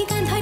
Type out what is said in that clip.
你敢抬